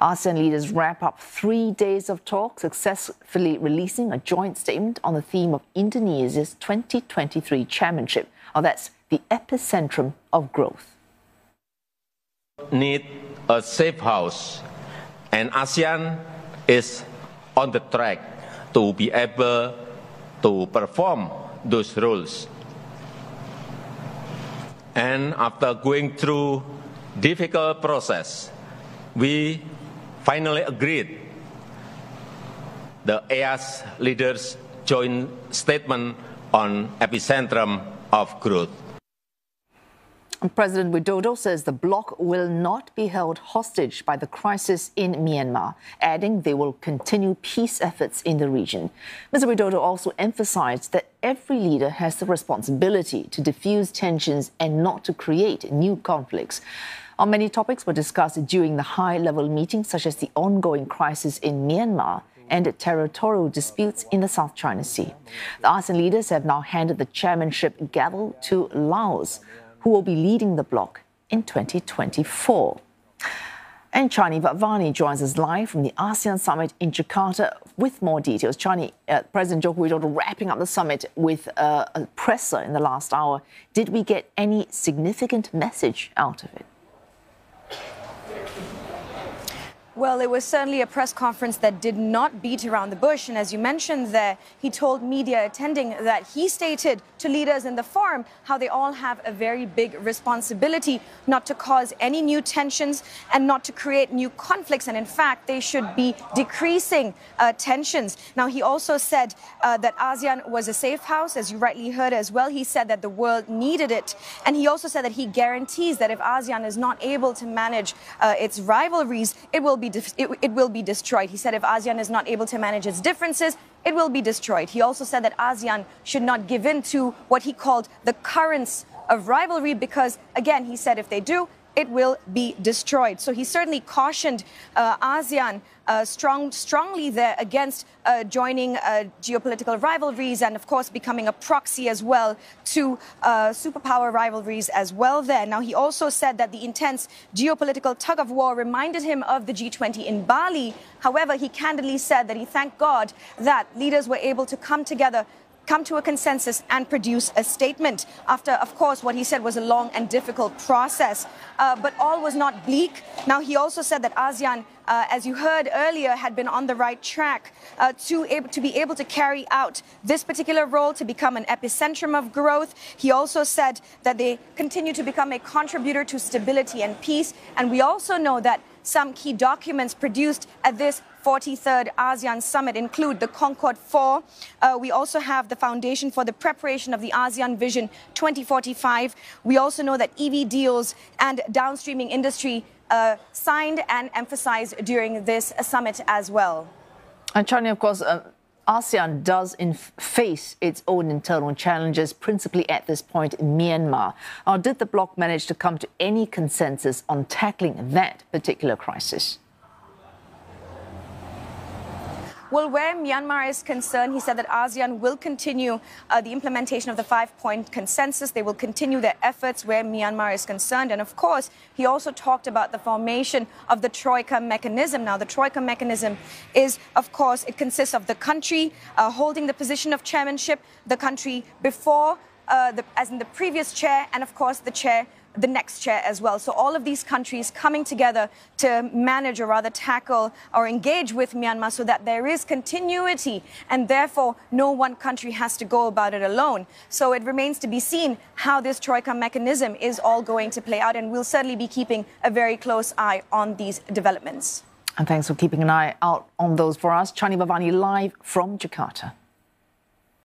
ASEAN leaders wrap up three days of talk, successfully releasing a joint statement on the theme of Indonesia's 2023 chairmanship. Oh, that's the epicentrum of growth. Need a safe house, and ASEAN is on the track to be able to perform those roles. And after going through difficult process, we finally agreed the EAS leaders joint statement on epicentrum of growth. President Widodo says the bloc will not be held hostage by the crisis in Myanmar, adding they will continue peace efforts in the region. Mr. Widodo also emphasized that every leader has the responsibility to diffuse tensions and not to create new conflicts. On many topics were discussed during the high level meeting, such as the ongoing crisis in Myanmar and territorial disputes in the South China Sea. The ASEAN leaders have now handed the chairmanship gavel to Laos who will be leading the bloc in 2024. And Chandni Vatvani joins us live from the ASEAN summit in Jakarta with more details. Chandni, uh, President Joko Widodo wrapping up the summit with uh, a presser in the last hour. Did we get any significant message out of it? Well, it was certainly a press conference that did not beat around the bush. And as you mentioned there, he told media attending that he stated to leaders in the forum how they all have a very big responsibility not to cause any new tensions and not to create new conflicts. And in fact, they should be decreasing uh, tensions. Now, he also said uh, that ASEAN was a safe house, as you rightly heard as well. He said that the world needed it. And he also said that he guarantees that if ASEAN is not able to manage uh, its rivalries, it will be be it, it will be destroyed. He said if ASEAN is not able to manage its differences, it will be destroyed. He also said that ASEAN should not give in to what he called the currents of rivalry because, again, he said if they do, it will be destroyed. So he certainly cautioned uh, ASEAN uh, strong, strongly there against uh, joining uh, geopolitical rivalries and, of course, becoming a proxy as well to uh, superpower rivalries as well there. Now, he also said that the intense geopolitical tug of war reminded him of the G20 in Bali. However, he candidly said that he thanked God that leaders were able to come together come to a consensus and produce a statement after, of course, what he said was a long and difficult process. Uh, but all was not bleak. Now, he also said that ASEAN, uh, as you heard earlier, had been on the right track uh, to, to be able to carry out this particular role, to become an epicentrum of growth. He also said that they continue to become a contributor to stability and peace. And we also know that some key documents produced at this 43rd ASEAN Summit include the Concord 4. Uh, we also have the foundation for the preparation of the ASEAN Vision 2045. We also know that EV deals and downstreaming industry uh, signed and emphasized during this summit as well. And China, of course, uh, ASEAN does face its own internal challenges, principally at this point in Myanmar. Or did the bloc manage to come to any consensus on tackling that particular crisis? Well, where Myanmar is concerned, he said that ASEAN will continue uh, the implementation of the five point consensus. They will continue their efforts where Myanmar is concerned. And of course, he also talked about the formation of the Troika mechanism. Now, the Troika mechanism is, of course, it consists of the country uh, holding the position of chairmanship, the country before, uh, the, as in the previous chair, and of course, the chair the next chair as well. So all of these countries coming together to manage or rather tackle or engage with Myanmar so that there is continuity and therefore no one country has to go about it alone. So it remains to be seen how this Troika mechanism is all going to play out and we'll certainly be keeping a very close eye on these developments. And thanks for keeping an eye out on those for us. Chandni Vatvani live from Jakarta.